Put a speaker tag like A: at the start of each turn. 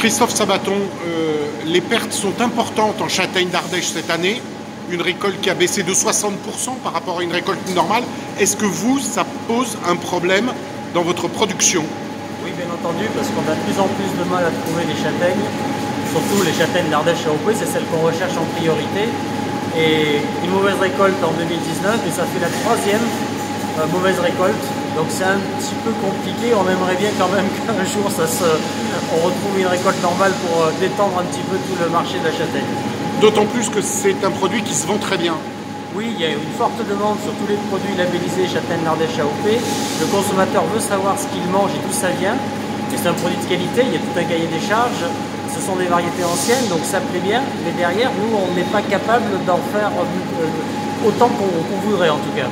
A: Christophe Sabaton, euh, les pertes sont importantes en châtaigne d'Ardèche cette année, une récolte qui a baissé de 60% par rapport à une récolte normale. Est-ce que vous, ça pose un problème dans votre production?
B: Oui, bien entendu, parce qu'on a de plus en plus de mal à trouver les châtaignes, surtout les châtaignes d'Ardèche à Opé, c'est celle qu'on recherche en priorité. Et une mauvaise récolte en 2019, et ça fait la troisième euh, mauvaise récolte. Donc c'est un petit peu compliqué. On aimerait bien quand même qu'un jour ça se, retrouve une récolte normale pour euh, détendre un petit peu tout le marché de la châtaigne.
A: D'autant plus que c'est un produit qui se vend très bien.
B: Oui, il y a une forte demande sur tous les produits labellisés châtaigne d'Ardèche AOP. Le consommateur veut savoir ce qu'il mange et d'où ça vient. C'est un produit de qualité, il y a tout un cahier des charges. Ce sont des variétés anciennes, donc ça plaît bien. Mais derrière, nous, on n'est pas capable d'en faire euh, autant qu'on voudrait en tout cas.